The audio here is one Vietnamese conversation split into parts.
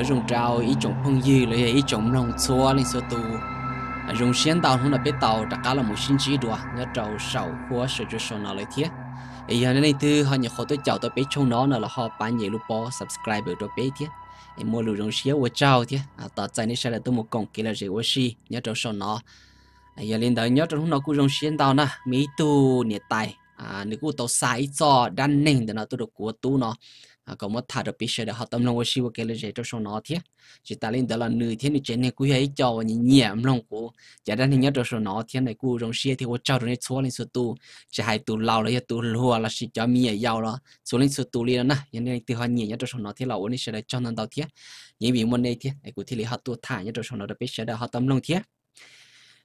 nhớ dùng trao, ý chồng phong dư lấy ý chồng nông xua, lên sơ tu dùng xiên tàu không là biết tàu đặc cả là một sinh chí đùa. Nhớ trâu sầu khua sự cho sầu nào lấy thiết ý giờ nên thứ họ nhớ khó tôi chào, tôi biết trong nó là họ bán nhiều lúc bỏ subscribe được tôi biết thiết em mua lù rong xiên của trao thiết à tao chạy nên sẽ là tôi một công kia là gì của si, nhớ trâu sầu nó giờ lên đời nhớ trâu nó cũng dùng xiên tàu nè mỹ tu nhiệt tài. À nếu cũng tàu sai cho, đan nền thì nó tôi được của tu nó À, có một thà được biết sẽ được học tâm lòng của siêu cái là dạy cho số nó thế chỉ ta lên đó là nữ thiên thì trên này cũng hay cho và nhìn nhẹ lòng của chỉ đang nhớ cho số nó thiên này cũng trong xe thì của cho rồi số lên số tu chỉ hai tu lâu rồi tu lùa là, chỉ cho mi giàu đó số lên số tu liền nè nhân này từ họ nhẹ nhớ cho số nó thế là ổn sẽ được cho nên đầu thế những vị môn này thế này cũng thì họ tu thả nhớ cho số nó được biết sẽ được học tâm lòng thế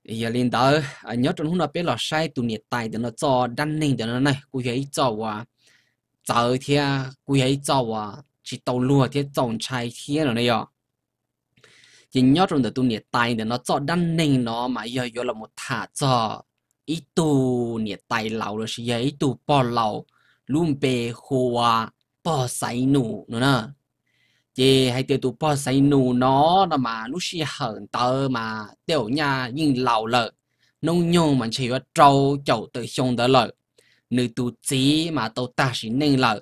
giờ lên đó à, nhớ trong hôm nào biết là sai tu nhiệt tài để nó cho đan nền để nó này cũng hay cho và giờ thì quý ấy à chỉ tàu lúa thì trồng trái thì rồi này ạ chỉ nhớ trong đời tu nhiệt tài để nó cho đan nền nó mà giờ giờ là một thả cho ít tu nhiệt tài lâu rồi thì ít tu bỏ lâu luôn bề hoa bỏ say nụ nữa nè chỉ hay tiêu tu bỏ say nụ nó là mà lúc xí hận tờ mà tiểu nhà nhưng lâu lợ nông nhung mà chỉ có trâu chậu tự xong đó lợi nữ tu chí mà tàu ta chỉ nên là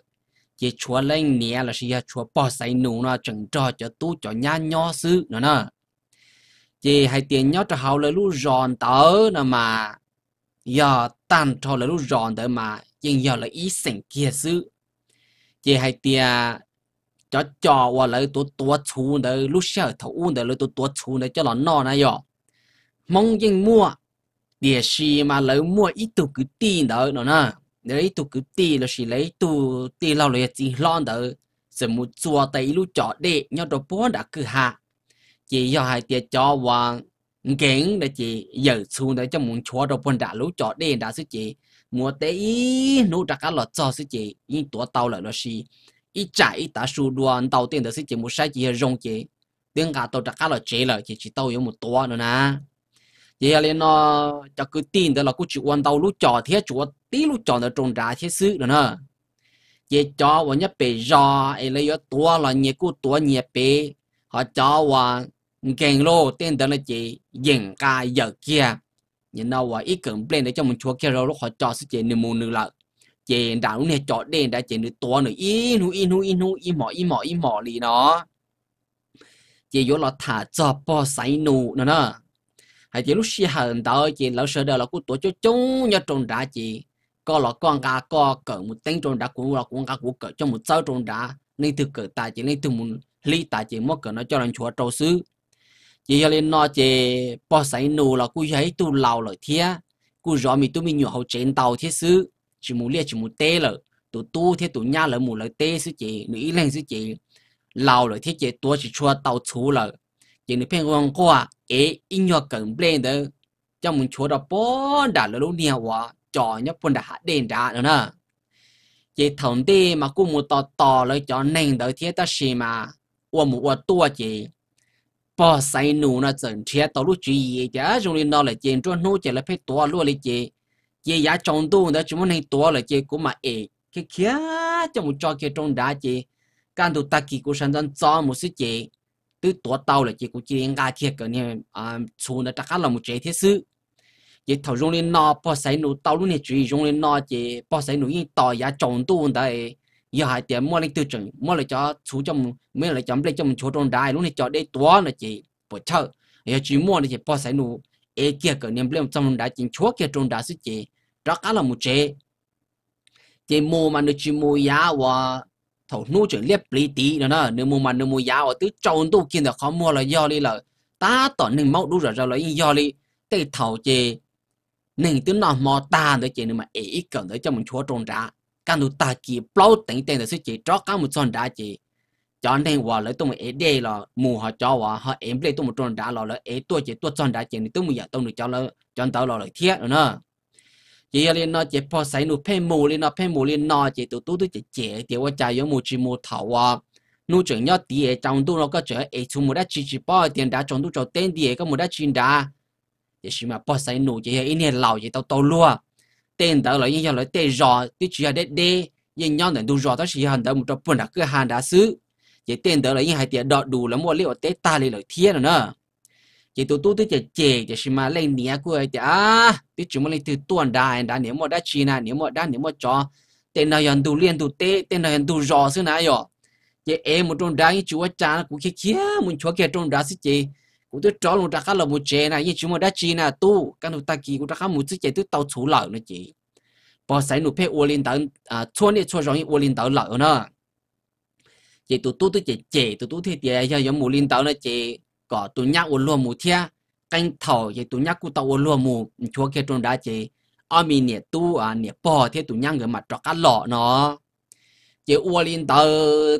chỉ chúa lên nè là chỉ chúa bỏ xây nụ nó chẳng cho cho tu cho nhà nhỏ sư nữa nè. Chỉ hai tiền nhỏ cho hậu là lú giòn tớ nè mà. Giờ tan cho là lú giòn tớ mà nhưng giờ là ý sinh kia sư chỉ hai tiền cho cho và lời tu tu chú đấy lú sợ thấu đấy lại tu tu chú đấy cho nó nọ này giờ, mong nhưng mua địa sĩ mà lấy mua ít tu cứ tin đó nó nè lấy tu cứ tin là chỉ lấy tu tin lâu lấy chỉ lon đó sẽ một chùa tây lúc chọn đệ nhau đồ bố đã cứ hạ chỉ do hai tiệt cho hoàng kiến để chỉ giờ xuống để cho muốn chùa đồ bố đã lúc chọn đệ đã sức chỉ mua tế ý nụ đã cả lọt cho sức chỉ nhưng tuổi tàu lại là gì ít chạy ít ta su đoàn tàu tiền đó sức chỉ một sai chỉ rong chỉ tiếng cả tàu đã cả lọt chế là chỉ chỉ tàu có một tuổi nữa nè giờ lên nó cho cứ tin đó là cứ chịu quan tàu lúc trò thế chúa tí lúc trò nó trồng trà thế sự rồi nè. Giờ cho và nhớ bề do ấy lấy ở tua là nhẹ cú tua nhẹ bề họ cho và kèn lô, tên đó là chỉ dừng ca giờ kia. Nhìn đâu và ít cần bên để cho mình chúa kia rồi lúc họ cho sự chỉ nửa mù nửa lợ chỉ đã lúc này cho đen, đã chỉ nửa tua nửa in hu in hu in hu in mỏ in mỏ in mỏ lì nó. Chỉ vô là thả cho bỏ sấy nụ nữa nè hay chỉ lúc xí hận đó chỉ lão sợ đời là cũng tổ chức chung nhớ trong đá chỉ. Có là con cá, có cỡ một tên trong đá cũng là con cá cũng cỡ cho một sáu trong đá. Nên từ cỡ tài chỉ nên từ một lý tài chỉ, mất cỡ nó cho nên chúa trâu xứ. Chỉ cho nên nó chỉ bỏ sấy nụ là cũng thấy tu lâu rồi thia cũng rõ mình tu mình nhiều hậu trên tàu thiết xứ. Chỉ muốn liệt chỉ muốn tê lợ tu tu thế tu nhà lợ mù lời tê xứ chỉ, nữ lên xứ chỉ. Lâu rồi thiết chỉ tua chỉ chua tàu chú lợ chỉ nên phiên quan qua ế in nhọ cần lên đó cho mình chúa đó bó đã lâu nhiều quá cho nhóc bún đã hạ đền đã nữa nè chỉ thằng đi mà cũng một tò tò lấy cho nên đó thiết ta xì mà qua một qua tua chỉ bỏ sai nụ nó dần thiết tao lúc chỉ gì chứ chúng lên nó là chỉ cho nô chỉ là phải tua luôn lấy chỉ chỉ giá trong tu đó chúng mình tua là chỉ cũng mà ế cái kia trong một cho kia trong đá chỉ can tu ta kỳ của sản dân cho một sự chỉ từ tổ tàu là chỉ cũng chỉ ngay thiệt cái này à chú nó chắc là một chế thiết sự chỉ thầu dùng lên nọ, bỏ sai nụ tàu luôn này chú dùng lên nọ, chỉ bỏ sai nụ yên tàu giá trồng tu đấy. Giờ hai tiền mua lên tiêu chuẩn mua lại cho chú trong mới lại chấm lên trong chỗ trong đài luôn này cho đây tua là chỉ bỏ chợ. Giờ chỉ mua là chỉ bỏ sai nụ ê kia cái niệm lên trong đài chính chúa kia trong đài sự chỉ chắc là một chế chỉ mua mà nó chỉ mua giá và thầu nu chuyển liếp lý tí nữa nè nếu mua mà, nếu mua giá, ở tứ trâu tu kia là khó mua là do đi là ta tỏ nên máu đủ rồi rồi là do đi tây thầu chê nên tứ nó mò ta để chê nên mà ý cần để cho mình chúa trôn ra càng đủ ta kỳ bao tỉnh tên để sẽ chỉ cho cá một trôn ra chê. Cho nên hòa lấy tôi mới đây là mù họ cho hòa, họ em lấy tôi một trôn ra là lấy ấy tôi chỉ tôi trôn ra chê, nên tôi mới giờ tôi được cho là cho tao là thiết nữa chỉ ở lên nó chỉ bỏ xây nụ phê mù lên nó phê mù lên nó chỉ tụ tụ tụ chị chị chị qua chạy yếu mù chỉ mù thầu à nụ chuyện nhớ tiền trong tụ nó có chở ấy chúng mù đã chỉ chỉ bỏ tiền đã trong tụ cho tên tiền có mù đã chỉ đã chị chỉ mà bỏ sai nụ chị ấy nên lão chỉ tao tao luôn tên tao lại như là tên rò tí chỉ là đế đế nhưng nhau này đủ rò tao chỉ hàng tao một trăm bốn là cửa hàng đã xứ chỉ tên tao lại như hai tiền đọt đủ là mua liệu tế ta lấy lời thiên rồi nữa chỉ tụ tụ tức chỉ chỉ chỉ mà lên nia của ấy à tức chúng mình từ tuần đài đã nếu mà đã chi na nếu mà đã, nếu mà cho. Tên nào nhận đủ liên đủ tế tên nào nhận đủ rõ xưa nào rồi chỉ em một trong đài chúa cha cũng kia kia muốn chúa kia trong đài chỉ cũng tôi cho luôn ta khá là một chế này nhưng chúng mà đã chi na tu cái nó ta kỳ cũng ta khá một chiếc chế tôi tàu chủ lợi nữa chị. Bỏ sai nụ phê uo lên tàu à chua này chua rồi uo lên tàu lợi nữa. Chị tụ tụ tới chị chị tụ tụ thì chị giờ giống mù linh đạo nữa chị có tụ nhắc uo luôn mù thia canh thầu thì tụ nhắc cụ tàu uo luôn mù chúa kia trong đá chế, ở mi nè tu à nè bỏ thế tụ nhắc người mà cho cá lọ nó. Chế uo linh đạo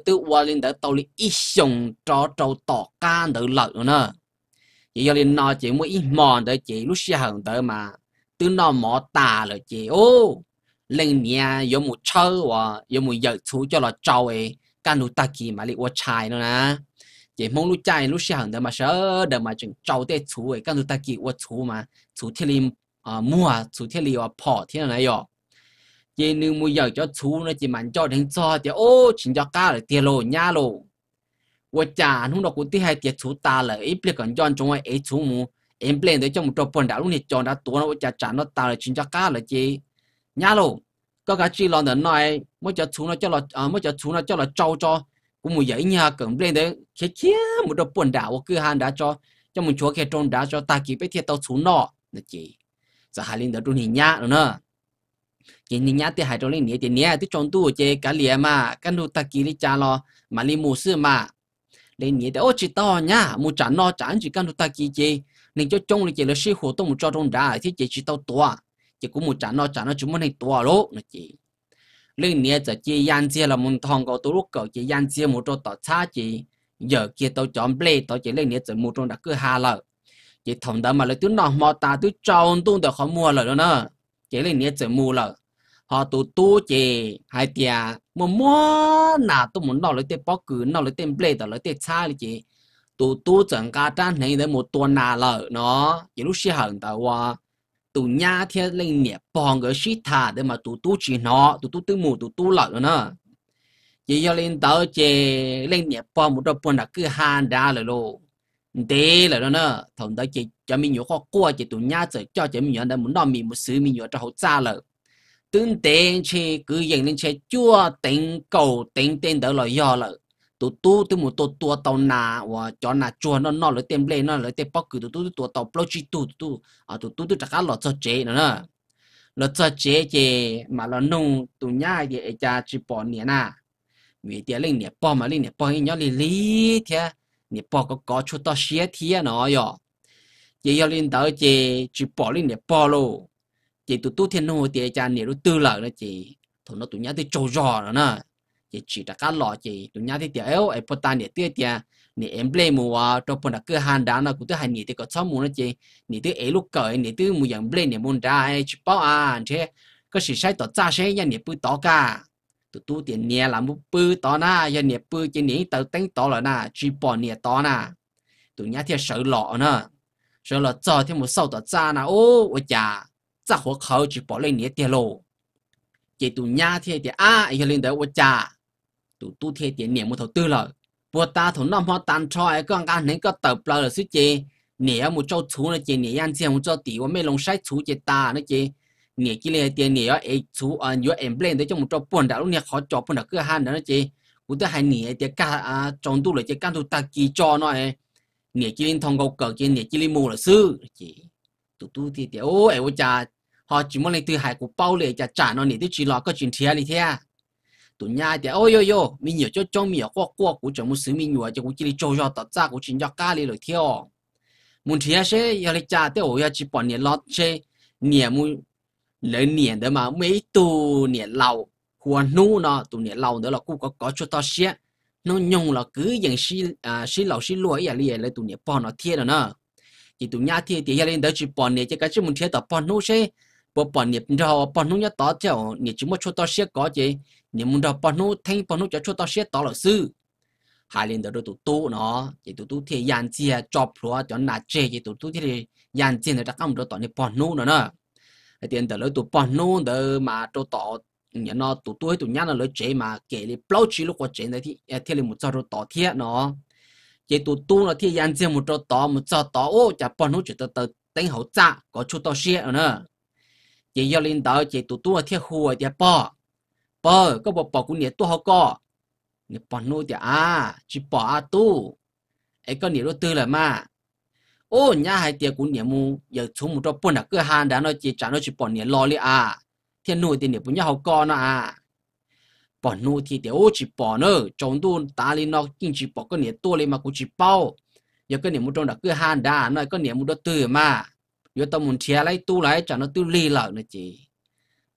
tự uo linh đạo tàu li ít xong cho trâu tỏ can đỡ lợi nữa chị giờ linh nó chị mới ít mòn đỡ chị lúc xưa hận đỡ mà từ nó mỏ tà rồi chị ô lên nhà có một chơ và có một giờ chú cho là trâu ấy can lu ta kỳ mà li wa chai nữa nè chỉ mong lúc chạy, lúc sáng đó mà sợ đó mà chừng trâu tê chú ấy cái ta kì quá chú mà. Chú thiên li à mua, chú thiên li à bỏ thiên này ờ. rồi nếu mua giờ cho chú nó chỉ mạnh cho đến cho thì, ô, chính cho cá là tiền lô nhá lô và chả không đâu cũng tiếc hay tiền chú ta là ít biết còn chọn chúng ấy ấy chú mu em plan để cho một trò phần đã lúc này chọn đã tua nó chả chả nó ta là chính cho cá là chỉ nhá lô có cả chi lo nữa nói, mới cho chú nó cho là ờ, mới cho chú nó cho là trâu cho cũng một giấy nhà cần lên đấy kia kia một đôi buồn đảo, cứ hàng đã cho cho một chúa kia trôn đã cho ta kịp biết thiệt tao chú nọ. Là chị giờ hai linh đó trôn hình nhá rồi nữa chị nhìn nhá, thì hai trôn linh nhá thì nhá thì trôn tu chị cả liền mà cái đồ ta kịp đi cha lo, mà li mù sư mà. Lên nhá thì, ô, chị to nhá, mù trả nó trả chỉ cái đồ ta kịp chị nên cho trong thì chị là sư hoạt tông một cho trôn đã thì chị chỉ tao tua chỉ cũng một trả nó trả nó chúng mình này tua lỗ, là chị lên nhá giờ chị yan chia là muốn thong có tu lúc cỡ chị yan chia một cho tao cha chị. Giờ kia tao chọn play tao chỉ lên nhá giờ một trong đã cứ hà lợ chỉ thằng đó mà lấy tiếng nọ mò ta tôi tròn tung được họ mua lợ đó nữa chỉ lên nhá giờ mua lợ họ tu tu chỉ hai tia mua mua nà tôi muốn nọ lấy tiền bóc cứ nọ lấy tiền play tao lấy tiền cha đi chị. Tụ tu chẳng cả trang này để một tuần nà lợ nó chỉ lúc xí hận tao qua tụ nhà thiên linh nhẹ bòn cái sĩ thà để mà tụ tu chỉ nó tụ tu tư mù tụ tu lợi nữa chỉ cho lên tao chỉ lên nhẹ bòn một đôi bòn đã cứ hàn đá rồi lô. Thế là đó nữa thằng đó chỉ cho mình nhớ khó qua chỉ tụ nhà giờ cho chỉ mình nhớ đã muốn nói mình một sự mình nhớ cho hậu cha rồi tương tiền chỉ cứ dành lên chỉ chua tính cầu, tính tên đó là do rồi tu tu tu một tổ tua tàu nà và cho nà chua nó nó lấy tiền lê nó lấy tiền bóc cử tu tu tua tàu block chi tu tu à tu tu tu chắc là cho chế nữa nè. Nó cho chế chế mà nó nung tu nhá thì ai cha chỉ bỏ nè nà. Vì tiền linh nè bỏ mà linh nè bỏ nhớ lì lì thế nè bỏ có có chút to xía thế nó yo chỉ yo lên tới chế chỉ bỏ linh nè bỏ luôn chế tu tu thiên nô thì ai cha nè lúc tư lợi nữa chỉ thôi nó tu nhá thì trâu giò nữa nè chỉ chỉ đã cá lọ chỉ tụi nhau thì tiểu yếu ai bắt ta nè tiêu tiệt nè em lấy mua à cho bọn cứ hàng đá nó cũng tự hành nè thì có chấm mua nó chỉ nè tự ấy lúc cởi nè tự mua dạng lấy nè muốn ra ai chụp bảo à thế có sự sai tổ cha sai nhà nè bự tỏ cả tụi tu tiền nè làm mua bự tỏ na nhà nè bự chỉ nè tự tính tỏ rồi na chỉ bỏ nè tỏ na. Tụi nhau thì sợ lọ nữa sợ lọ cho thì một sau tổ cha na, ô, ôi chà, cha hộ khẩu chỉ bỏ lên nè tiền lộ chỉ tụi nhau thì thì à ai lên tới ôi chà tụ tu thiệt tiền niệm một thầu tư lợi. Bùa ta thầu năm hoa tan cho ai con gan nên có tập lợi là suy chế nè một châu chú là chế nè ăn tiền một châu tỷ và mấy lồng sai chú chế ta nó chế nè kia là tiền nè ấy chú ở nhớ em lên tới trong một châu buồn đã lúc nè, khó cho buồn đã cứ han đó nó chế cũng tới hai nè tiền cả à trong tu là chế can tu ta kỳ cho nó ấy. Nè kia lên thông cầu cờ kia nè kia lên mù là sư chế tụ tu thì tiền ô ấy ôi cha, họ chỉ muốn lấy từ hải của bao lệ cha trả nó nè tới chỉ lo có chuyện thiệt đi thế tụ nhà thì, ôi yo yo mình nhiều cho trong mình qua qua của chồng muốn sự mình nhiều cho cũng chỉ cho cho tập ra cũng chỉ cho cá đi rồi theo muốn thì sẽ giờ lấy cha thì ôi chỉ bỏ niệm lót sẽ niệm muốn lấy niệm đó mà mấy tụ niệm lâu hoa nu nó tụ niệm lâu đó là cũng có có cho tao xe nó nhung là cứ dạng sĩ à sĩ lâu sĩ lúa vậy liền lấy tụ niệm bỏ nó thiệt rồi nè chỉ tụ nhà thiệt thì giờ lên đó chỉ bỏ niệm chỉ cái chỉ muốn thiệt tập bỏ nu sẽ bỏ bỏ niệm rồi bỏ nu nhớ tao theo niệm chỉ một cho tao sẽ có gì nếu muốn đó bọn nó thanh bọn nó cho cho tao xét tao là sư. Hai lần đó tụ tu nó, chỉ tụ tu thì yan chia chọc lúa cho nà chê chỉ tụ tu thì yan chia nó đã không được tao này bọn nó nữa nè. Tiền đó tụ bọn nó đó mà cho tao nhà nó tụ tu tụ nhá nó lấy chế mà kể đi bao chỉ lúc qua chế này thì à, thì là một trò tao thiệt nó. Chế tụ tu nó thì yan riêng một trò tao một trò tao ô, chả bọn nó chỉ tao tao đánh hậu trả có chút tao xe nữa chị giờ linh đó chị tụ tu thì hùa thì bỏ bỏ có bỏ bỏ cũng nhiệt tu họ có nhiệt bọn nó thì à chỉ bỏ à tu ấy có nhiệt tư là mà ô nhà hai tiệt cũng nhiệt mu giờ chúng một trò bọn là cứ hàng đã nói chị trả nó chỉ bỏ nhiệt lo li à thiên nuôi thì nhiệt bọn nhà họ có nó à bỏ nuôi thì để ô chỉ bỏ nữa trong tu ta li nó kinh chỉ bỏ có nhiệt tu li mà cũng chỉ bao giờ có nhiệt một trong là cứ hàng đã nói có nhiệt một đôi tư mà giờ tao muốn chia lại tu lại cho nó tu lì lợ nữa chị.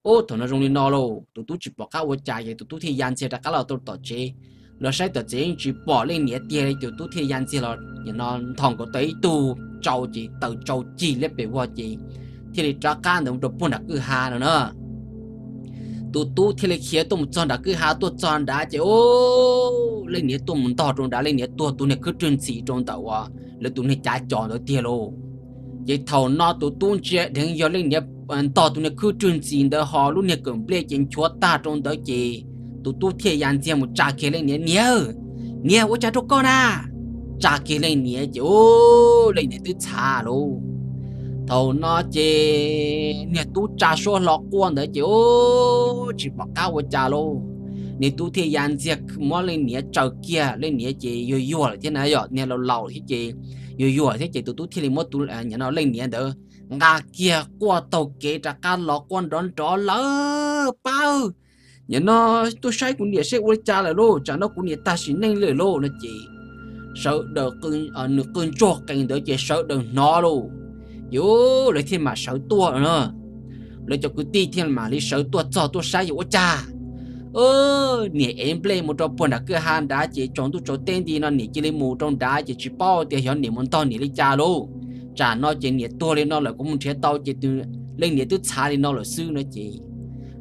Ô thằng nó dùng đi nó lô. Tụi tụi chỉ bỏ cá ô trà vậy, tụi tụi thì yan xe ra cá lò tụi tụi chế nó sẽ tụi chế chỉ bỏ lên nhẹ tiền tụi tụi thì yan chia là nó thằng có tới tu, trâu chị, tự trâu chỉ lấy bề qua chị. Thì để cho cá nó được buôn đặc cứ hà nữa nữa tụi tụi thì lấy khía tụi tròn đã cứ hà tụi tròn đã chị. Ô, lên nhẹ tụi một tỏ tròn đã, lên nhẹ tụi à. tụi này cứ trơn chỉ tròn tàu à. Lấy tụi này trả tròn được tiền luôn vậy thầu nó tụi tụi chế đến giờ lên nhẹ tỏ tụi này cứ trơn chỉ đó họ lúc này cần bê trên chúa ta trong đó chị tụi tụi thì yan chia một trả kia lên nhẹ nhớ nhẹ ô trả cho con à trả kia lên nhẹ chị ô lên nhẹ tụi trả luôn thầu nó chị nè tu trả số lọ quan đấy chị ô chỉ bảo cao với trả luôn nè tu thì yan giặc mua lên nè chờ kia lên nè chị yo yo là thế này rồi nè lâu lâu thì chị yo yo à, thế chị tụi tôi thì một tu à nhà nó lên nhà đỡ. Ngà kia qua tàu kế ra cá lọ con đón chó lỡ, bao. Nhà nó tôi sai cũng địa sẽ quay cha lại luôn cho nó cũng địa ta chỉ nên lời luôn nó chị. Sợ đỡ cơn ở à, nửa cơn chọc cảnh đỡ chị, sợ đỡ nó luôn yo lấy thiên mà sợ tua nữa. Lấy cho cứ ti thiên mà lấy sợ tua, cho tua sai yo cha ơ nè, em play một trò buồn đã cứ han đã chỉ chọn tu chỗ tên đi nó nè chỉ lấy mù trong đã chỉ chỉ bao tiền hiểu nè muốn to nè lấy cha luôn. Trả nó chỉ nè tua lên nó là cũng muốn chế tao chỉ tu lên nè tu xả lên nó là sư nó chỉ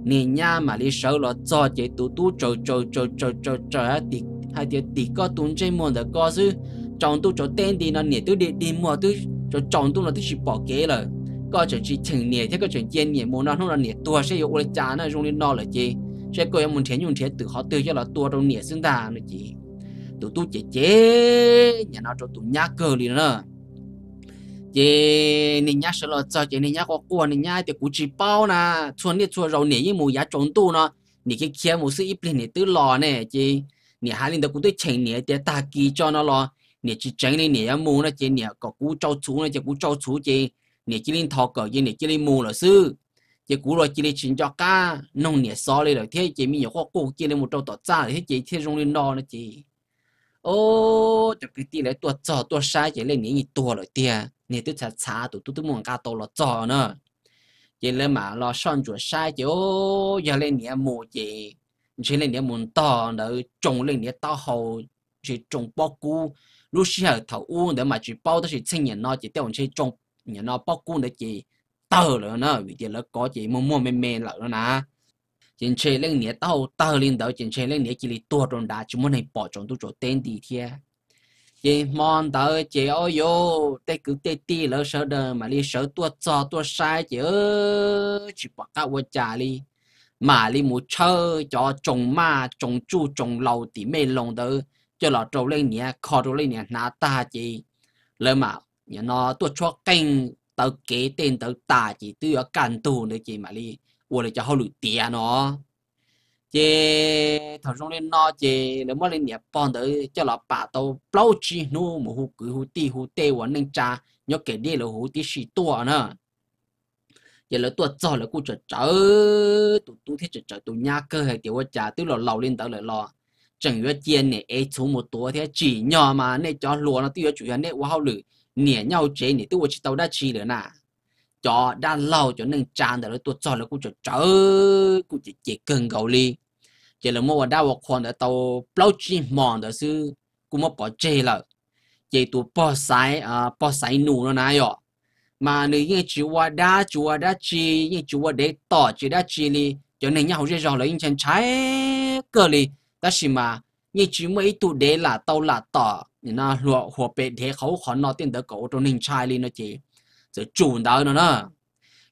nè nha mà lấy sợ là cho chỉ tu tu chỗ chỗ chỗ chỗ chỗ trò thì hai thì thì có tuần trên môn được có sư chọn tu chỗ tên đi nó nè tu đi đi mua tu chỗ chọn tu nó tu chỉ bỏ kế rồi có chuyện chỉ chừng nè thế có chuyện tiền nè muốn nó không là nè tua, sẽ có lấy cha nó dùng lên nó là chỉ sẽ có muốn thế nhưng thế tự họ tự cho là tua trong nè xứng ta nó chị. Tụi tu chế chế nhà nó cho tụi nhá cờ đi nữa chế nên nhá sợ là cho chế nên nhá có qua nên nhá thì cũng chỉ bao nà. Chuẩn đi chuẩn rồi nè như mù giá trốn tu nó. Nè cái kia một sự ít nè tự lò nè chế nè hai linh đó cũng tới chừng nè để ta kỳ cho nó lo nè chỉ tránh lên nè mù nó chế nè có cú trâu chú nó chế cú trâu chú chế nè chỉ linh thọ cờ chế nè chỉ linh mù là sư chỉ cú rồi chỉ để chính cho cá, nông nghiệp xó lên rồi. Thế chỉ mình nhiều khó cố chế lên một trâu tọt ra thế chỉ thế rong lên no nữa chế ô chụp cái tí lại tua trò tua sai, chỉ lên nè tua rồi tia nè tôi chả chả tụi tôi tôi muốn cá tàu là trò nữa. Chỉ lên mà lo son chuột sai, chỉ, ô, giờ lên nè mù chế chỉ lên nè muốn to nữa, trồng lên nè to hầu, chỉ trồng bao cú. Lúc xưa thầu u để mà chỉ bao đó chỉ sinh nhỉ nó, chỉ tiêu chỉ trồng nhà nó bao cú nữa chỉ tờ nữa nó vì thế nó có chỉ mua mua mềm mềm lại nó nà. Trên chơi lên nghĩa tao, tờ lên đầu trên chơi lên nghĩa chỉ li tua rồi đá chúng muốn này bỏ trong tu chỗ tên đi thế chỉ mong tờ chỉ ôi yo tê cứ tê tê lỡ sợ đờ mà li sợ tua cho tua sai chỉ ơ chỉ bỏ cả vô trả li mà li mua chơi cho trồng ma trồng chu trồng lầu thì mê lồng đó cho là trâu lên nghĩa kho trâu lên nghĩa nà ta chỉ lỡ mà nhà nó tua cho kênh tao kế tên tao tả chỉ tư ở cản tù nữa chị mà đi ủa là cho họ lụi tiền nó. Chế thằng trong lên nó chế nó mới lên nhà bọn tới cho là bà tao bao chi nu mà hú cứ hú ti hú tê và nên cha nhớ kể đi là hú ti xì tua nữa giờ là tua cho là cô chở chở tụ tụ thế chở chở tụ nhà cơ hay tiểu cha tức là lầu lên tới là lo chẳng vừa chiên này ấy xuống một tổ thế, chỉ nhỏ mà nên cho lúa nó tiêu chủ yếu này quá hậu lử nhẹ nhau chế nhỉ tôi chỉ tàu đã chi nữa nà cho đã lâu cho nên tràn rồi tôi cho là cũng cho trở cũng chỉ chỉ cần gầu li chỉ là mua đã vào con, để tàu bao chi mòn đó sư cũng mất bỏ chế là chỉ tôi bỏ sai à bỏ sai nụ nó nãy rồi mà nếu như chú qua đã chú qua đã chi như chú qua để tỏ chỉ đã chi li cho nên nhau rất rõ là những chân trái cơ li ta xí mà như chú mấy tụ để là tàu là tỏ nó lụa hồ bể thế khẩu khó nó tiền đỡ cổ trong hình trai lên nó chỉ rồi chủ đó nó nữa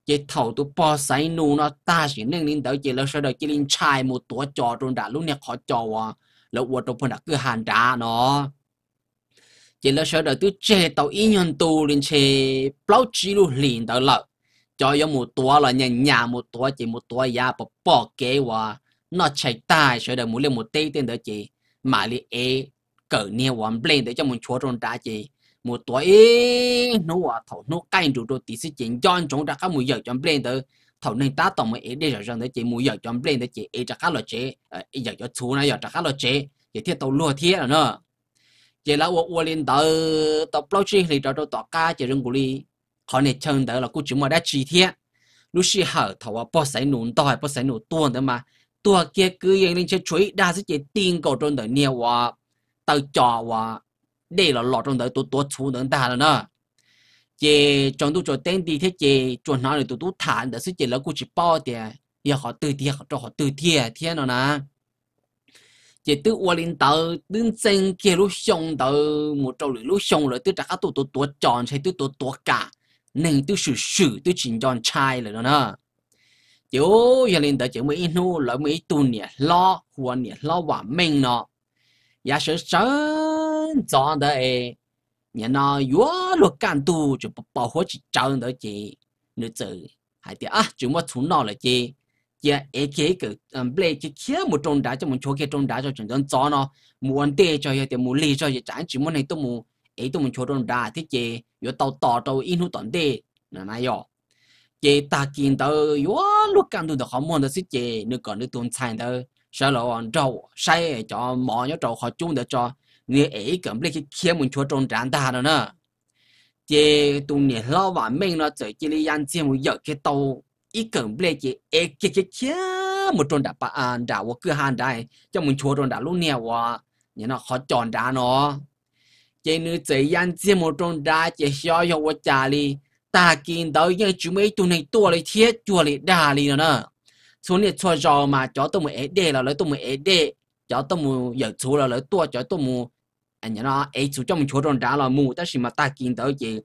chỉ thầu tụ bỏ sai nó ta chỉ nên linh tới chỉ là sau đó chỉ linh trai một tuổi trò trong đã lúc này khó trò à. Là uất trong phần đã cứ hàn đá nó. Chỉ là sau đó tôi chế tàu ý nhân tu lên chế bao chỉ lu liền tới lợi cho yếu một tuổi là nhà nhà một tuổi chỉ một tuổi ya bỏ bỏ kế và nó chạy tai, sau đó muốn lên một tây tên đó chỉ mà li e cỡ nè hoàn blend để cho mình chúa trong đá gì một tuổi, nó hòa thầu nó cay đủ đồ tí xí chuyện cho anh chúng ta các mùi giờ cho blend tới. Thầu nên ta tổng mới ấy để cho rằng tới chị. Mùi giờ cho blend tới chị ấy cho các loại chế ấy giờ cho chú này giờ cho các loại chế. Để thiết tàu lúa thiết rồi nữa chị là ô lên tới, tàu plau chi thì cho tàu cá chế rừng của đi họ này chân tới là cứ chỉ mà đã chi thiết. Lúc xí hở thầu bỏ sấy nụn tỏi bỏ sấy nụn tuôn tới mà. Tua kia cứ yên lên chơi chuối, đa số chỉ tiền cầu trôn tới nhiều hòa tao cho và để là lọt trong đời tôi tôi chú nữa ta là nữa chị chọn tôi cho tên đi thế chị chọn nó là tôi tôi thản để sẽ chị là cô chỉ bao tiền. Giờ họ từ thiệt họ cho họ từ thiệt, thế nào nè? Chị tự qua lên tàu đứng chân kia lúc xong tàu một trâu lúc xong rồi tự trả các tôi tôi tôi chọn hay tụi tôi tôi cả. Nên tự sử sử tự chỉnh chọn trai rồi nè. Chiếu giờ lên tới chiếu mấy nu lại mấy tuần nè lo huân nè lo quả mình nó giả sử sớm chọn đấy nhà nó yếu luật can tu cho bảo hộ chỉ chọn đó chị. Nữ tử hay thì à chúng mà chúng nó là chị. Giờ ấy cái cái um ble cái kia một trong đá cho một chỗ cái trong đá cho chúng dân chọn nó. Muốn để cho giờ thì muốn lì cho giờ chẳng chỉ muốn này tôi muốn ấy tôi muốn chỗ trong đá thì chị. Yếu tàu tàu tàu in hút tận đây là này rồi chị ta kiến tờ yếu lúc cảm được không muốn được sự chị. Nếu còn được tuần sản tờ sợ lộ trâu say cho mò nhớ trâu họ chung được cho người ấy cầm lấy cái kia mình chúa trôn trán ta đó nè. Chị tụ nè lo và mình nó chỉ chỉ lấy ăn chiên một giờ cái tàu, ý cầm lấy cái ấy cái cái kia một trôn đã bà đã qua cửa hàng đây cho mình chúa trôn đã luôn nè và nhớ nó họ chọn ra nó. Chị nữ chỉ ăn chiên một trôn ra chị xóa cho qua trà đi ta kiến tới như chú mấy tụ này tua lấy thiết, chua lấy đà đi nữa nè số này cho rò mà cho tôi mới để là lấy tôi một ế đề cho tôi một giờ chú là lấy tôi cho tôi một anh nhớ nó ấy chú cho mình chúa trong đá là mù ta chỉ mà ta kiến tới chị.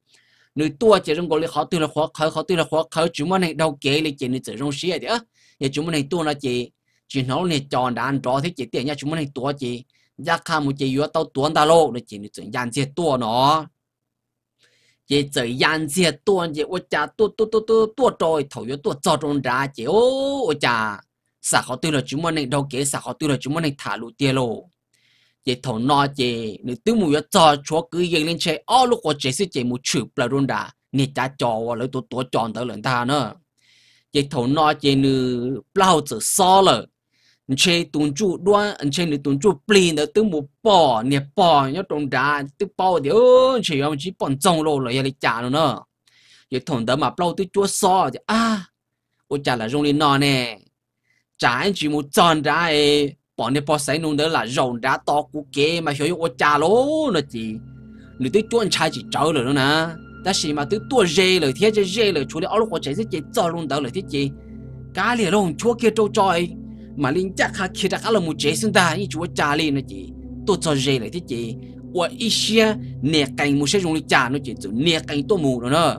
Người tua chỉ trong gọi là khó từ là khó khó khó từ là khó khó chú mà này đâu kể là chị người chỉ trong xí à đấy á giờ chú mà này tua là chị. Chỉ nó này chọn đàn trò thế chị tiền nha, chú mà này tua chị. Giá khá một chị yếu tao tuôn ta lô là chị người chỉ dàn chị tua nó. 也这样子多也我家多多多多多着头要多早中家姐哦我家啥好对了怎么能到给啥好对了怎么能踏入跌咯也头那姐你对木要早说个人连车哦如果这是节目出不了中的你家叫我了多多讲的人他呢也头那姐你不好子少了 Chế tuần trụ đoan chế ni tuần trụ plin đó từ một bò nè bò nhớ trong đá từ bò thì, ơ, chỉ ông chỉ bọn trông lô là lấy trả nó nữa giờ thằng đó mà bao từ chúa so thì à ô chả là rong lên nọ nè. Trả anh chỉ một tròn đá ấy bỏ nè bò sấy nung đó là rồng đá to cú kế mà hiểu ôi chả lô nó chỉ người tới anh trai chỉ trâu rồi đó nè. Ta chỉ mà tới tua dê rồi thế chứ dê rồi chú đi áo lúc có chạy sẽ chạy cho luôn đó rồi thế chứ cá liền luôn chúa kia trâu trọi mà linh chắc ha khi đã là một chế sinh ta như chúa cha lên nó chị. Tôi cho dễ lại thế chị. Và ít xe nè cảnh một xe dùng linh cha nó chị chủ nè cảnh tôi mù rồi nè,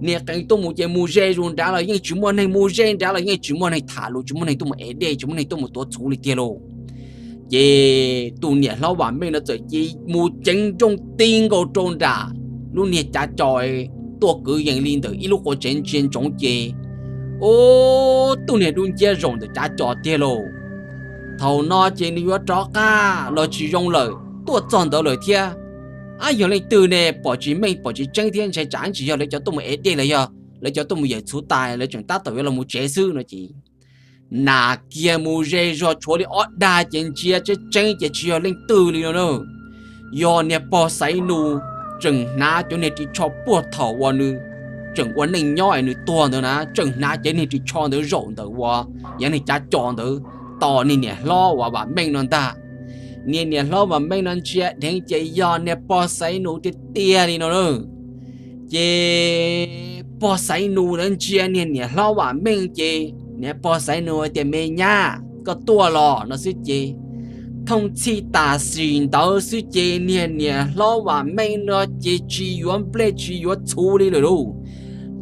nè cành tôi mù chị mù dễ dùng đã là những chú môn này mù dễ đã là những chú môn này thả lô chú môn này tôi mà ế đê chú môn này tôi mà tôi chú lịch kia lô chị tu nè lâu bản mình nó chỉ chị mù chân trong tiên cầu trôn đã, lúc nè cha trời tôi cứ nhận linh tử ít lúc có chân chân chống chị ô tu nè đun chia rồng để trả cho tiền lô thầu nó chỉ đi vào cho cả lo chỉ dùng lời tôi chọn được lời thiệt à giờ lên từ nè, bỏ chỉ mình, bỏ chỉ chân thiên, sẽ chẳng chỉ giờ lấy cho tôi một ít tiền lấy giờ. Lấy cho tôi một giờ số tài lấy chúng ta tới là một chế sư nữa chị. Nà kia mu rê cho chúa đi ót đa chân chia chứ chân chỉ chia lên từ đi nữa giờ nè bỏ say nu chừng na cho nè chỉ cho bùa thầu vào nữa chừng quan nên nhỏ này to nữa nè chừng na chế nên chỉ cho được rộn nữa quá vậy này cha chọn nữa. to nên nè lo và bà mình nó ta nè nè lo và mình nó chia đến chế do nè bỏ say nụ thì tia đi nó nữa chế bỏ say nụ nên chia nè nè lo và mình chế nè bỏ say nụ thì mình nhá có tua lò nó sẽ chế thông chi ta xin đó sư chế nè nè lo và mình nó chế chỉ yuan ple chỉ yuan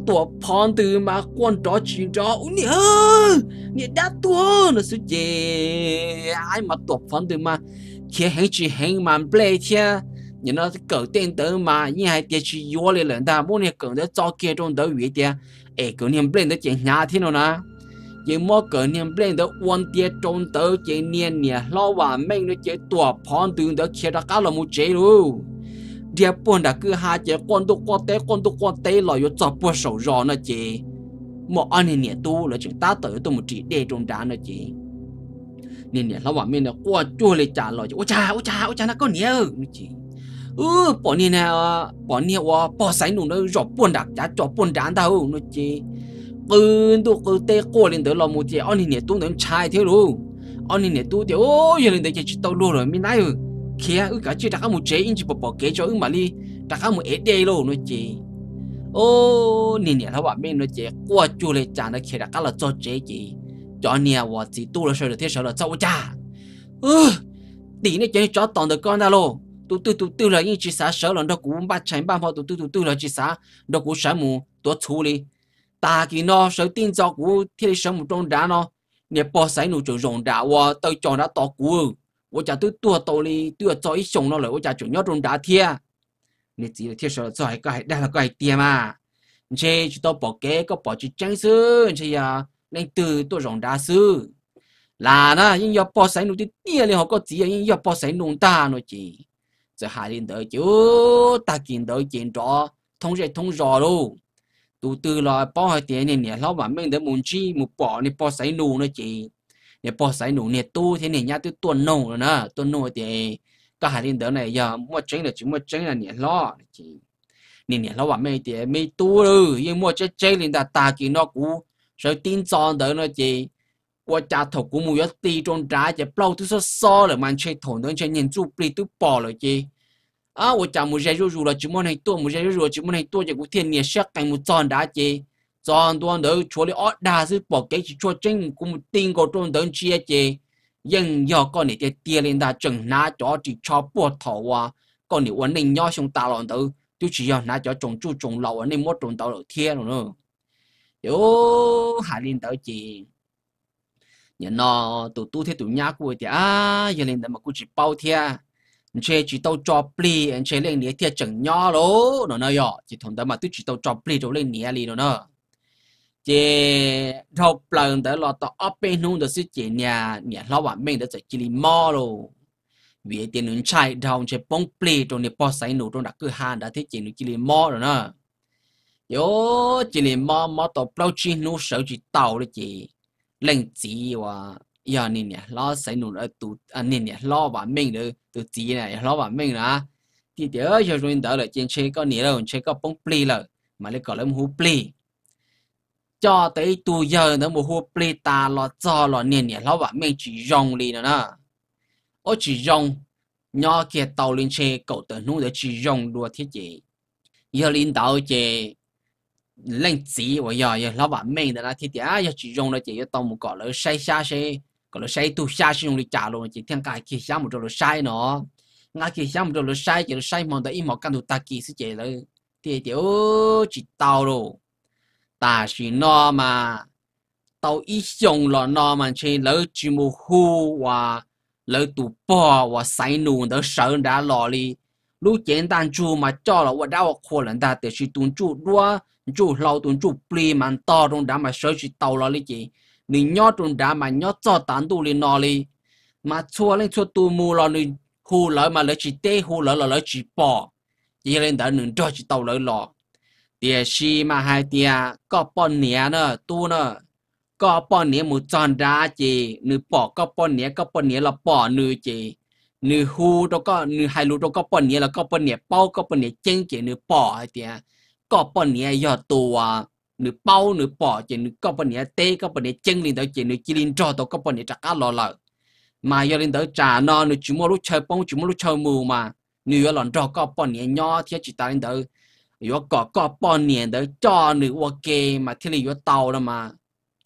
处理了喽。 tua phong từ mà quan trò chuyện trò ôi nè nè đã tua nó sự gì ai mà tua phong từ mà khi hành chỉ hành mà play thia nhưng nó cỡ tên tới mà như hai tiệt chỉ vô lên lần ta muốn nè cỡ đó cho kia trong đó vị tiệt ê cỡ niệm play đó chuyện nhà thế nào nè chỉ mua cỡ niệm play đó quan tiệt trong đó chuyện niệm nè lo vào mình nó chuyện tua phong từ đó kia đó cả là Một chế luôn dia buồn đã cứ hai chế con tu con tế con tu con tế là yếu cho bùa sầu rò nè chế mà anh này nhẹ tu là chúng ta tới tôi một chỉ để trong đá nè chế nên nhẹ nó bảo mình là qua chua lấy trả chế ôi cha ôi cha ôi cha nó có nhớ nè chế ừ bỏ nè nè bỏ nè wa bỏ sấy nụ nó rõ buồn đã trả cho buồn đá đâu nè chế cứ tu cứ tế qua lên tới là một chế anh này nhẹ tu nó chai thế luôn anh này nhẹ tu thì ôi giờ lên tới chỉ tao luôn rồi mình nói kia ư, cả chưa đặt một chế in chỉ bỏ bỏ kế cho ư, mà li đặt một ế đê lô nó chế ô nè nè nó bảo mình nó chế qua chú lấy chả nó kia đặt là cho chế gì cho nè và chỉ tu là sợ được thế, sợ là cháu cha ừ tí này chế cho toàn được con ta lô. Tu tu tu tu là in chỉ xã, sợ là nó cũng bắt chạy ba họ tu tu tu tu là chỉ xã. Nó cũng sợ mù ta kỳ nó sợ tin cho cũng thế sợ mù trong đá nó nè bỏ sai nụ chỗ rộng đá và tôi chọn đã to cũ 我家都多道理都要做一熊了了，我家就要种大铁，你只有铁说做还个还带了个还跌嘛，你这去到保给个保去真是这呀，你都多种大事，là đó nhưng do bỏ sấy nụ thì tia liền họ có gì nhưng do bỏ sấy nụ ta nó chỉ giờ hai liền đợi chứ ta kiến đợi chuyện đó thông sẽ thông rõ luôn tu từ là bỏ hai tiền này nè lão bản mình để muốn chi một bỏ này bỏ sấy nụ nó chỉ nhà bỏ sai nụ nhà tu thế này nhà tôi tuần nụ rồi nè, tuần nụ thì tôi hãy tin tưởng này, giờ mua trứng là chỉ mua trứng là nhà lo chỉ nên nhà lo và mấy thì mấy tu rồi, nhưng mua chơi chơi liền ta ta kỳ nó cũ. Rồi tin tròn tới nó chỉ, qua cha thầu cũng mua tí trong trái chỉ bao thứ số so là mang chơi thầu nữa chơi nhìn chú bì tôi bỏ rồi chỉ. À qua cha mua chơi rồi là chỉ mua này tu mua chơi rồi chỉ mua này tu, chỉ cũng thiên nhiên sắc cảnh mua tròn đá chỉ. 扎只。chọn tuần đỡ chúa lý ở đa sư bỏ cái chỉ cho chính cũng tin có trong đỡ chia chế nhưng do con này thì tiền lên đã chừng ná cho chỉ cho bỏ thầu à con này ổn định nhau xong ta lòng đỡ tôi chỉ cho ná cho trồng chú trồng lầu nên mất trồng tàu đầu thiên rồi nữa. Yo hai lên tới chỉ nhà nó tụ tu thế tụ nhá của thì à giờ lên đỡ mà cũng chỉ bao thiên chế chỉ tao cho pli chế lên nia thiệt chừng nhỏ lố nó nói ờ, yo chỉ thằng đó mà tôi chỉ tao cho pli rồi lên nia li nó nữa chế thâu lần đó là tao ở bên nung đó sự chế nhà nhà lo bản mình đó sẽ chỉ mò lo vì tiền nướng chai đầu chế bông plei trong này bỏ sai nụ trong đặc cứ hàng đã thấy chế nung chỉ mò rồi nè. Yo chỉ mò mò tao bao chi nung sợ chỉ tàu đấy chị. Lên chỉ và giờ nên nhà lo say nụ ở tụ anh nên nè lo bản mình được tụ chỉ này lo bản mình là thì đỡ cho chúng đỡ là trên chế có nhiều rồi chế có bông plei rồi, mà lại có lấy hú plei cho tới tu giờ nó một hô plê ta lo cho lo nè nè lo bảo mình chỉ rong đi nữa nè ô chỉ rong. Nhỏ kia tàu lên xe, cậu tự nung để chỉ rong đùa thiết gì giờ lên tàu chế, lên chỉ và giờ giờ lo bạn mình đó là thiết à giờ chỉ rong là chỉ giờ tàu một cọ lỡ say xa xe cọ lỡ say tu xa xe dùng đi trả luôn chỉ thiên cái kia xa một chỗ lỡ say nó. Ngã kia xa một chỗ lỡ say, chỉ lỡ say mong tới im một căn đồ ta kia sẽ chế lỡ. Thì thì ô chỉ tàu rồi ta chỉ nó mà tao ít dùng là nó mà chỉ lỡ chỉ một hu và lỡ tụ bỏ và sai nụ đó sợ đã lò li lúc简单住嘛叫了我让我可能的得去蹲住多住老蹲住不里蛮到中达嘛手去到了里去你鸟中达嘛鸟早单独里那里嘛错了错多木了你胡了嘛了去带胡了了了去bỏ chỉ lên đã nương cho chỉ tàu lỡ lọ Địa si mà hai tia có bọn nhẹ nữa tu nữa có bọn nhẹ một tròn đá chị, nữ bỏ có bọn nhẹ có bọn nhẹ là bỏ nữ chị. Nữ hu đó có, nữ hai lũ đó có bọn nhẹ là có bọn nhẹ bao có bọn nhẹ chân chị, nữ bỏ hai tia có bọn nhẹ giờ tu à nữ bao nữ bỏ chị, nữ có bọn nhẹ tê có bọn nhẹ chân lên đó chị, nữ chỉ lên cho đó có bọn nhẹ chắc cá lò lợ. Mà giờ lên đó trà nó nữ chỉ mua lúc chơi bông chỉ mua lúc chơi mù mà. Nữ ở lòn trò có bọn nhẹ nhỏ thì chỉ ta lên đó 如果个个半年的照你我给嘛，天里有刀了嘛，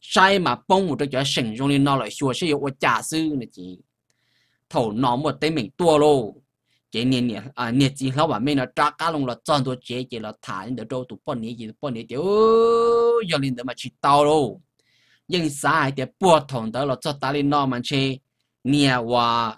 晒嘛崩我都觉得省中的闹来说是有我假设的机，头脑我得明多咯， chế nè nè à nè chỉ lão bà mình nó trả cá lông là chọn đồ chế chế là thả những đồ trâu tụ bọn nè gì bọn nè tiểu giờ lên đó mà chỉ tao đâu nhưng sai thì bùa thòng đó là cho ta lên nó mà chơi nè và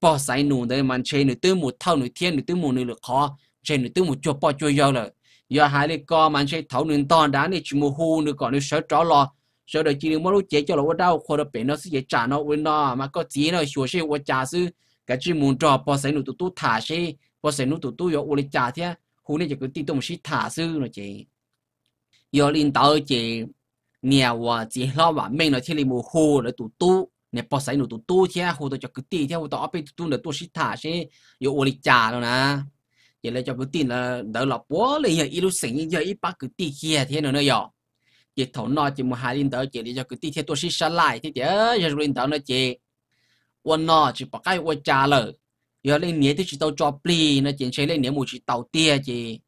bỏ sai nụ đấy mà chơi nụ tư một thâu nụ thiên nụ tư một nụ lực khó chơi nụ tư một chỗ bỏ chỗ yêu rồi giờ hai đứa co mà anh sẽ thấu nền to đá này, chỉ một hu nụ còn nụ sợ tró lo sợ đợi chỉ một lúc chế cho là đau, khổ được bệnh nó sẽ trả nó với nó, mà có gì nó sửa sẽ của trả sư. Cái chỉ muốn cho bỏ sai nụ tụ tụ thả sẽ bỏ sai nụ tụ tụ yo uli trả thế hu này chỉ có tí tụng sĩ thả sư nó chị. Giờ linh đạo chị nhà và chỉ lo mà mình nó chỉ là mù hồ là tụ tu nè bỏ sai nụ tụ tụt thế hồ tôi cho cứ tì thế hồ tôi áp tụ tụt là tu sĩ thả sẽ yo uli trả rồi nè giờ lấy cho cái tin là đỡ lọc quá là giờ ít lúc sinh giờ ít bác cứ tin kia thế nào nữa giờ. Giờ thổ nó chỉ muốn hai linh đỡ chỉ để cho cái tin thế tôi sẽ xa lại. Thế giờ giờ linh đỡ nó chỉ quân nó chỉ bắt cái quân trả lời. Giờ lên nhớ thì chỉ tàu cho pli nó chỉ chơi lên nhớ một chỉ tàu tia chỉ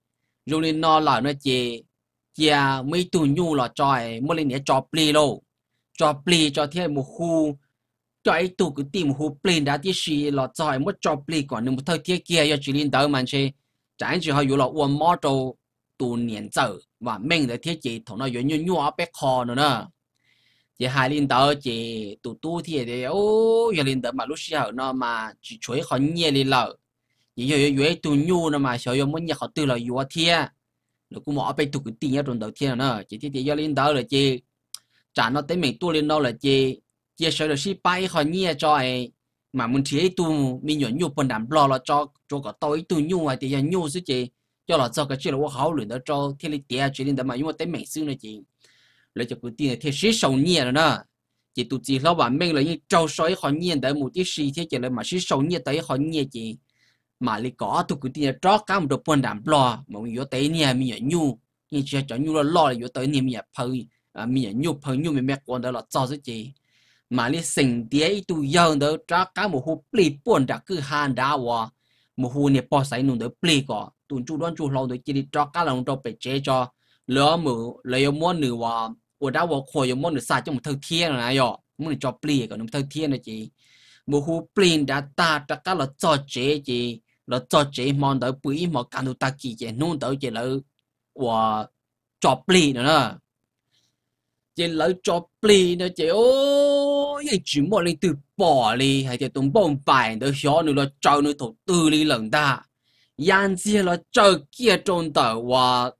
rồi lên nó lại nó chỉ giờ à, mấy tù nhu là trời mới lên nhớ cho pli luôn cho pli cho thế một khu, cho ấy tụ cứ tìm hồ khu pli đã thì xì là trời mất cho pli còn nếu một thời tiết kia. Giờ chỉ lên đỡ mà chơi trái chỉ họ อยู่ là là mỏ đồ tu niệm giờ và mình để thiết chỉ thằng nó yếu như nhua bé kho nữa nè chỉ hai linh đạo chỉ tu tu thì để ô giờ linh đạo mà lúc sau nó mà chỉ chuối họ nhẹ đi lợ chỉ giờ giờ tu nhu nó mà sợ giờ muốn nhẹ họ từ là yếu thiên nó cũng mỏ bé tu cái tiền trong đầu thiên nữa chỉ thiết chỉ giờ linh đạo là chỉ trả nó tới mình tu lên đâu là chỉ chỉ sau được chỉ bay họ nhẹ cho ai mà muốn chế tu, mình nhớ nhu phần đảm lo là cho cho cả tối tu nhu ngoài thì nhu chứ chị, cho là cho cái chuyện là hảo luyện đó cho thế lý địa chuyện đó mà, nhưng mà tới mình xưa này chị. Lấy cho cái tiền thì sĩ sầu nhẹ rồi đó. Chỉ tu chỉ lo bản mình là như trâu sói họ nhẹ để một cái sĩ thế chỉ là mà sĩ sầu nhẹ tới họ nhẹ chị. Mà lấy có tu cái tiền cho cả một đợt phần đảm lo mà mình nhớ tới nhẹ mình nhớ nhu. Nhưng chị cho nhu là lo là nhớ tới nhẹ mình nhớ phơi. À, mình nhớ nhu, phơi nhu mình mẹ quan đó là cho chứ chị. mà li sinh địa tu yon đó trả cả một hồ pli buồn đã cứ hàn đã wa một hồ này bỏ sai nung đó pli có tuần chu đoan chu lâu đó chỉ đi trả cả lòng đó bị chế cho lỡ mù lấy món nữ wa của đã wa khỏi món nữ sai trong một thời thiên này yo muốn cho pli còn một thời thiên này chị một hồ pli đã ta trả cả là cho chế chị là cho chế món đó bưởi mà càng đồ ta kỳ chị nung đó chị là wa cho pli nữa chị lỡ cho pli nữa chị ô cái chỉ một lên từ bỏ đi hay thì tụng bông bài nữa hiểu nữa là cho nữa thổ tư đi lần ta. Yan chia là chờ kia trôn tờ và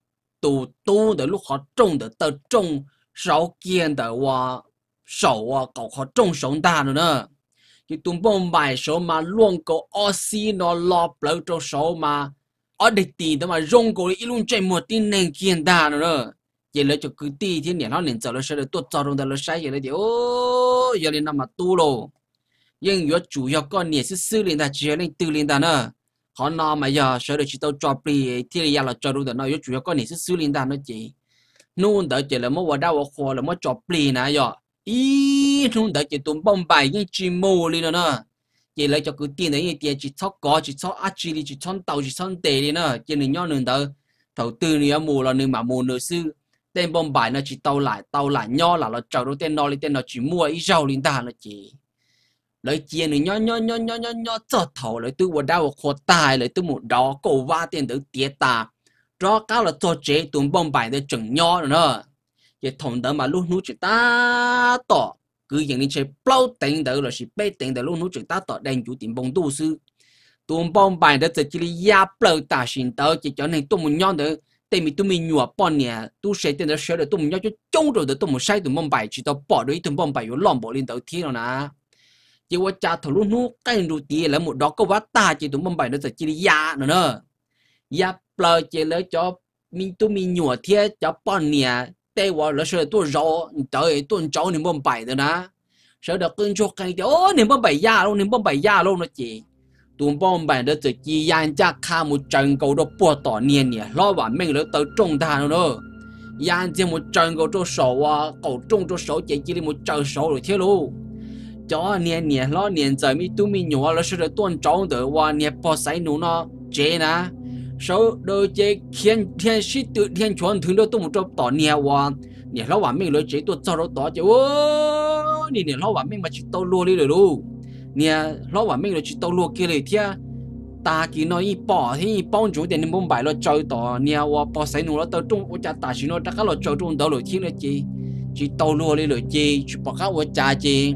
tù tu để lúc họ trông để tờ trông sáu kiên tờ và sầu à cậu họ trông sống ta nữa nữa thì tụng bông bài số mà luôn có oxy nó lọp lỡ cho số mà ở địch tiền đó mà rong cổ đi luôn chạy một tin nền kiên ta nữa nữa giờ lấy cho cứ ti thiên niệm nó liền giờ lấy sẽ được tuột cho trong đó lấy sai giờ lấy thì, ô, giờ lên nằm mà tu lô nhưng yếu chủ yếu con niệm sư sư liền ta, chỉ lên từ liền ta nữa họ nó mà giờ sẽ được chỉ tao cho bì thì là cho đủ đó nó yếu chủ yếu con niệm sư sư liền ta nó chỉ nôn đỡ chỉ là mỗi đau khổ là mỗi cho bì nè, giờ. Ý nôn đỡ chỉ tụm bông bài như chim mồ đi nữa chỉ lấy cho cứ tiền đấy tiền chỉ thóc có chỉ thóc ác chỉ chỉ thóc tàu chỉ thóc tệ đi nữa chỉ nên nhau nương đỡ. Đầu tư nữa mù là nương mà mù nửa sư tên bom bài nó chỉ tàu lại tàu lại nho là nó chào đôi tên nó lên tên nó chỉ mua ít rau lên ta nó chỉ. Lấy chia này nho nho nho nho nho nho cho thầu lấy tư vừa đau khổ tài, lấy tư một đó, cổ va tiền tới tía ta. Đó cao là cho chế tụm bom bài để chừng nho nữa cái thằng đó mà lúc nút chỉ ta tỏ, cứ những cái chơi bao tiền đó là chỉ bê tiền đó lúc nút chỉ ta tỏ đang chủ tiền bông tu sư. Tụm bom bài để chỉ là ya bao ta xin tới, chỉ cho nên tụm một nho nữa tại vì tụi mình nhua bọn nè, tụi sẽ tiền đó sửa được tụi mình nhau cho chống rồi được tụi mình sai tụi mình bài chỉ tao bỏ đôi tụi mình bài vô lòng bỏ lên đầu thiên rồi nè. Chỉ qua cha thầu lúc nú cái đồ tiền là một đó có quá ta chỉ tụi mình bài nó sẽ chỉ đi ya nữa nữa ya plơ chỉ là cho mình, tụi mình nhua thiệt cho bọn nè. Tại vì là sửa tụi rõ tới tụi cháu nên mình bài rồi nè. Sửa được cưng cho cái đó nên mình bài ya luôn nên mình bài ya luôn nó chỉ tụm bom bảy đó chỉ chỉ yan cha kha một trận cầu đó bỏ tỏ niên nhỉ. Lo vào mình nó tới trung ta nữa yan chỉ một trận cầu cho sổ à cầu trung cho sổ chỉ chỉ một trận sổ rồi thế luôn cho niên nhỉ, lo niên giờ mi tu mi nhỏ là sẽ được tuân trọng được và niên bỏ sai nụ nó, chế nè số đôi chế thiên thiên sĩ tự thiên chuẩn thường đó tôi một trong tỏ niên và niên lo bản mình lối chế tôi cho nó tỏ chứ. Ô niên nè lão bản mình mà chỉ tao luôn đi rồi luôn nè lão bản mình là chỉ kia này thia. Ta nó y bỏ thì y bông chủ tiền bài lo chơi tỏ. Nhà và bỏ sai nụ lo trung ở cha ta chỉ nó chắc lo chơi trung đâu rồi thiên là chi chỉ tàu lúa này rồi chi chỉ bỏ các ở cha chi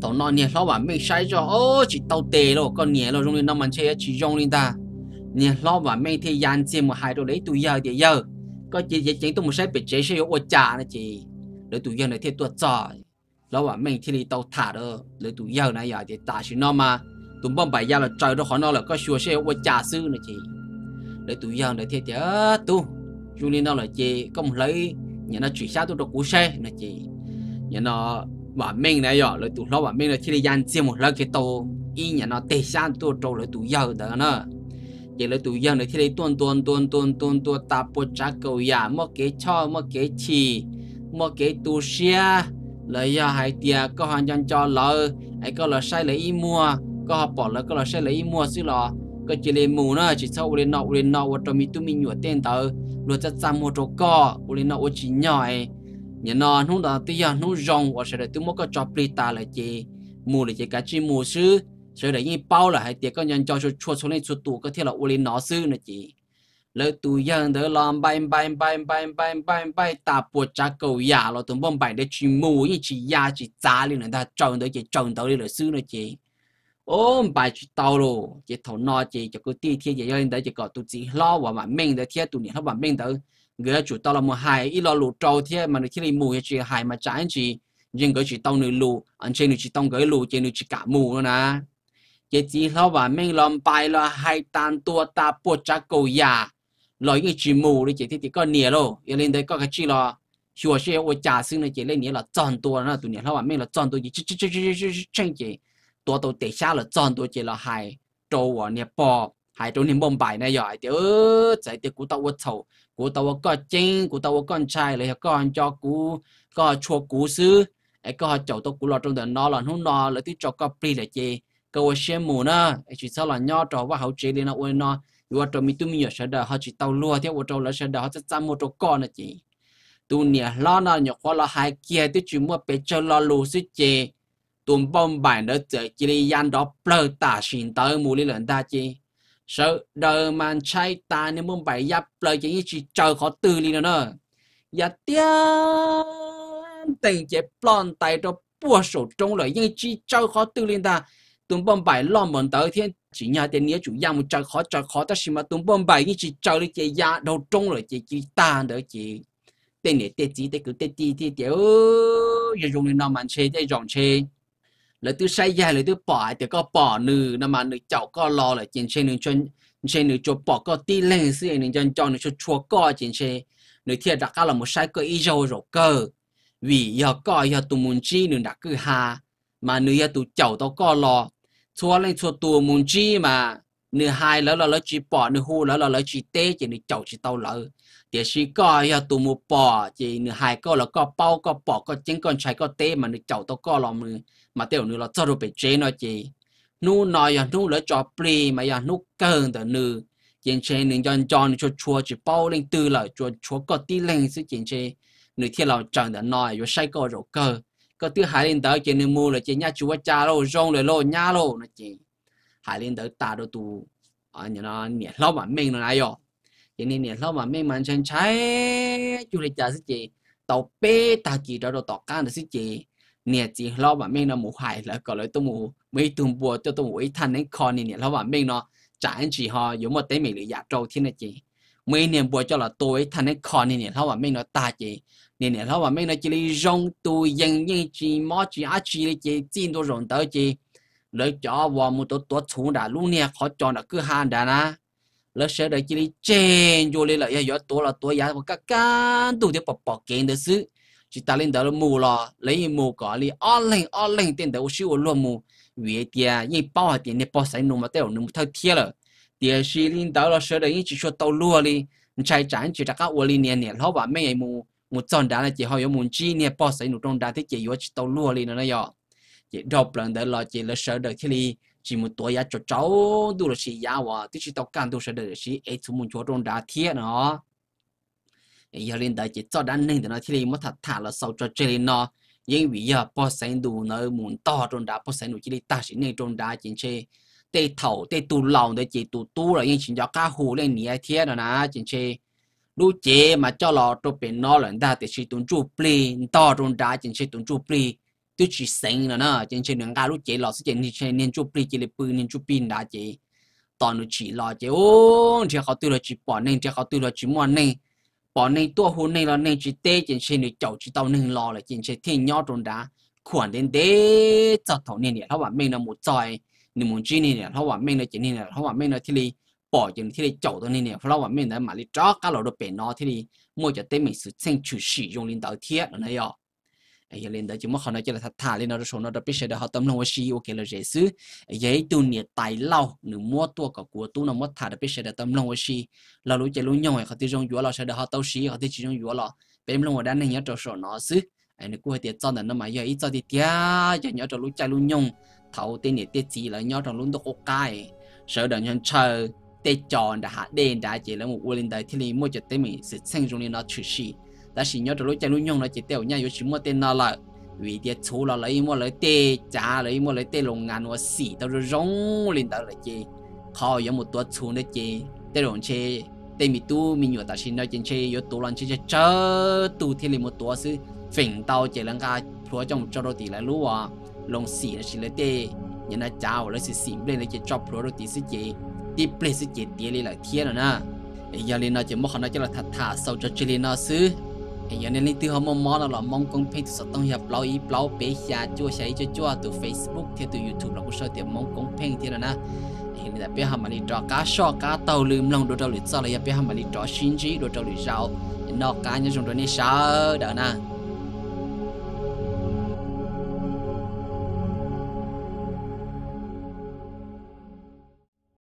tàu nó nhà lo mà mình sai cho ô chỉ tàu tệ rồi con nhà rồi trong năm mình chơi chỉ dùng lên ta. Nhà lo mình thì yan chi một hai đồ lấy tụi giờ thì giờ. Có chỉ chỉ chỉ một sai bị chế sẽ ở cha này chi để tụi giờ này thì tụi trò thì đi tàu thả đó này giờ ta mà là trời đó có xe tụi dân tu chú là chị lấy nó chuyển sang tụi xe này nó bà mình này rồi lấy thì dàn một cái nó sang tụi trâu lấy đó nữa lấy thì tuần tuần tuần tuần tuần tuần ta bố trả cầu nhà mất cái cho mất cái chi mất cái tu xe lấy giờ hai tia có hàng dân cho lỡ. Ai có là sai lấy mua, có họ bỏ lỡ, có là sai lấy mua xí lò có chỉ lấy mù nữa, chỉ sau lên nọ lên nọ, và trong mi tu mi nhụa tên tờ luôn chắc chắn mua chỗ co lên nọ chỉ nhỏ nhà nó không đó bây giờ nó rong và sẽ để tôi mua cái pli ta là chỉ mù là chỉ cả chỉ mù sư sẽ để như bao là hay tiệt có nhân cho cho chua xuống lên, chua tủ có thể là lên nó sư nữa chỉ lỡ tụ Yang đỡ làm bay bay bay bay bay bay bay ta buộc trả cầu nhà lo tụi bom bay để chỉ mù như chỉ ya chỉ giá lên người ta trồng tới, chỉ trồng tới là sư nữa chỉ ôm bài chỉ tàu rồi chỉ thầu nó chỉ cho cái ti thiên chỉ lên đấy chỉ có tụi chỉ lo và mà mình đấy thiên tụi nhỉ nó mà mình đấy người chủ tàu là một hai ít lo lụt trâu thiên mà nó thiên mù chỉ hai mà trái chỉ nhưng cái chỉ tàu nữa lù, anh trên nữa chỉ cái lù trên nữa chỉ cả mù nữa nè. Chỉ chỉ lo và mình làm bài là hai tan tua ta buộc trả cầu nhà lo cái chỉ mù đấy chị thì chỉ có nè lo, giờ lên đấy có cái chỉ lo, chùa xe ô trà xương này chỉ lên nè là tròn tua nó tụi nè nó bảo mình là tròn tua chị chị chị chị chị chị chân chị tua tàu tệ xa là tròn tua chị là hai trâu ở nè bò hai trâu nè bông bài này rồi thì ớ chạy thì cú tao ô thầu cú tàu có chân cú tao tàu con trai lấy con cho cú có chùa cú sư ấy có chậu tàu cú lo trong đời nó là nó nó lấy tí cho có pri là chỉ, câu xe mù nó chỉ sau là nho trò và hậu chế đi nó ôi nó yo to mi tu mi yo sha họ chỉ chi tao lua thế wo to la sha da ha cha mo to ko na chi. Tu nia la na nyo ko la hai kia tu chi mo pe cho la lu si che. Tu bom bai nó che chỉ li yan đó plơ ta xin tới mua li lan ta chi. Sợ đời man chạy ta nên muốn bài giáp lời chỉ chỉ chờ khó từ đi nữa giờ tiếng tình chế plon tay cho bùa sổ trong lời nhưng chỉ chờ khó từ liền ta tụm bom bảy lo mòn tới thiên chỉ nhà tiền nghĩa chủ nhà một trời khó trời khó ta xin mà tụng bom bảy như chỉ trời được chỉ nhà đầu trung rồi chỉ chỉ ta nữa chỉ tiền nghĩa tiền chỉ tiền cứ tiền chỉ tiền tiền giờ dùng đến năm anh chơi để dòng chơi là tôi say ra là tôi bỏ thì có bỏ nữ nó mà nữ cháu có lo là chuyện chơi nữ chơi chơi nữ cho bỏ có tí lên sự nữ chơi cho nữ cho chua có chuyện chơi nữ thiệt đặt là một sai cơ ý dâu rồi cơ. Vì giờ có, giờ tụi muốn chi nữ đặt cứ hà. Mà nữ giờ tụi cháu tao có lo ชัวเลยชัวตัวมุนจีมาเนื้อหายแล้วเราเลยจีปอเนื้อหูแล้วเราเลยจีเต้เจีเนื้อเจ้าจีเต้าเลยเดี๋ยวชีก็ยาตัวมูปอเจีเนื้อหายก็แล้วก็เป้าก็ปอก็เจ้งก็ใช้ก็เต้มาเนื้อเจ้าตัวก็ลอมือมาเต้าเนื้อเราจะรู้ไปเจนอจีนู่นนอยอย่างนู่นแล้วจอปลีมาอย่างนู่นเกินแต่เนื้อยังเชนหนึ่งจอนจอนชัวชัวจีเป้าเล่งตื่อเลยชัวชัวก็ตีเล่งสิจงยังเชนเนื้อที่เราจังแต่น้อยอยู่ใช้ก็รู้เกิน có thứ hai linh tử trên nên mua là trên nhà chúa cha lô rong ờ, rồi lô nhà lô nó chỉ hai linh tử ta đồ tu ở nhà nó nhẹ lão mà mình nó này rồi. Chị nên nhẹ lâu mà mình mà chân trái, chú lịch cha sức chị. Tàu bê ta chỉ đó đồ tọt cá được sức chị. Nhẹ chị lâu mà mình nó mù hại là có lời tu mù. Mấy tuần bùa cho tu mù ít thanh đến con nhẹ lâu mà mình nó. Trả anh chị họ, giống một tế mình lý giả trâu thiên này chị. Mấy niềm bùa cho là tôi thanh đến con nhẹ lão mà mình nó ta chị nè nè thao mà mấy nó chỉ đi rong tu dân nhân chỉ mò chỉ á chỉ chỉ tin đồ rộn tới chỉ lấy cho vào một tổ tổ chúng đã luôn nè, khó cho nó cứ hàn đã na. Lấy sẽ đợi chỉ đi chen vô lên lại giờ tổ là tổ giá của các can tu thì bảo bảo kiện được sự chỉ ta lên đó là mù lò, lấy mù cỏ đi on lên on lên tiền đầu siêu luôn mù. Vì tiền như bao hạt tiền này bao sánh nó mà tiêu nó thâu thiệt rồi tiền xí lên đó là sẽ đợi chỉ cho tàu lúa đi. Chạy chẳng chỉ là các ô li nè nè nó bảo mấy người mù một tròn đá là chỉ họ có mù chi nè bỏ sai nụ trong đá thì chỉ có chỉ tàu lúa lên nó nhỏ chỉ đọc lần đó là chỉ là sợ được thì li chỉ một tuổi cho cháu, đủ là chỉ giá và thì chỉ tàu càng đủ sợ được chỉ ấy chúng muốn chỗ trong đá thiệt nó giờ lên đây chỉ cho đan nên nó thì mất thật thả là sau cho chơi nó. Nhưng vì giờ bỏ sáng đủ nó muốn to trong đá, bỏ sáng nụ chỉ ta chỉ nên trong đá chính chơi tê thầu tê tu lòng để chỉ tu tu là những chỉ cho cá hồ lên nhẹ thiết rồi nè chính chế lu chế mà cho lò cho bên nó lần ta thì chỉ tuân chủ ple to trong đá chỉ chỉ tuân chủ ple tôi chỉ sinh là nó, chỉ chỉ nâng cao lu chế lò sẽ chỉ chỉ nên chủ ple chỉ là bự nên chủ pin đá chế. Toàn lu chỉ lò chế, ô, chỉ họ tự là chỉ bỏ nên chỉ họ tự là chỉ mua nên bỏ nên tua hôn nên là nên chỉ tê, chỉ chỉ nên chậu chỉ tao nên lò là chỉ chỉ thiên nhau trong đá khoản đến đế, cho thầu nên để thao bạn mình là một tròi nên muốn chi nên để thao bạn mình là chỉ nên để thao bạn mình là thi lý bỏ những thế này chỗ đó nên nè phải mình đã mà đi cho các lỗ đồ bể nó thế này mua cho tên mình sử dụng chủ sử dụng lên đầu thiết nó này ạ ấy lên đó chỉ mất khăn đó chỉ là thật thà lên nó rồi nó đã biết sẽ được họ tâm lòng sĩ ok là dễ xứ ấy tu niệm tài lao, nếu mua tua cả của tu nó mất thả đã biết sẽ được tâm lòng sĩ là lúc chỉ lúc nhau ấy họ tiêu dùng là sẽ được họ tao sĩ họ tiêu chỉ dùng là bên lòng ở đây này nhớ trò sổ nó xứ ấy nó cũng tiệt cho nên nó mà giờ ít cho thì tiếc, giờ nhớ trò lúc chạy lúc nhau thầu tiền để tiết chi là nhớ trò lúc đó ok sợ đợi nhân chơi tê chọn đã hạ đen đã chỉ là một u linh đại thì li mua cho tên mình sự sinh trong nó trừ sĩ đã chỉ nhớ được lúc chạy lúc nhung nó chỉ tiêu nhau chỉ mua tên nó là vì địa chú là lấy, mua lấy tê trả lấy, mua lấy tê lồng ngàn và xỉ tao rồi rong linh đại là chỉ khó yếu một tuột chú nữa chỉ tê lồng chế tê mi tu mi nhựa ta xin nó trên chế yếu tố lần chế chờ tu thì li một tuột sư phỉnh tao chỉ là cái phùa trong cho đôi tỷ lại lúa à. Long xì là chỉ lấy tê. Nhưng nó chào lấy chỉ xỉ lên là chỉ chọc pro thì tỷ sư đi play sẽ chỉ tiền lên lại thiên rồi nè. Giờ lên nó chỉ mất khả năng cho là thật thà sau cho chơi lên nó xứ. Giờ nên lên từ họ mong mong là mong công phe từ tông hiệp lâu ý lâu bé xa chua xa cho chua từ Facebook thì từ YouTube là cũng sao tiền mong công phe thì rồi nè. Hiện tại bây giờ mà đi trò cá sò, cá tàu lưm lòng, đồ trâu lưỡi sao là bây giờ mà đi trò xin chỉ đồ trâu lưỡi rau nó cá như chúng tôi đi sao đó nè.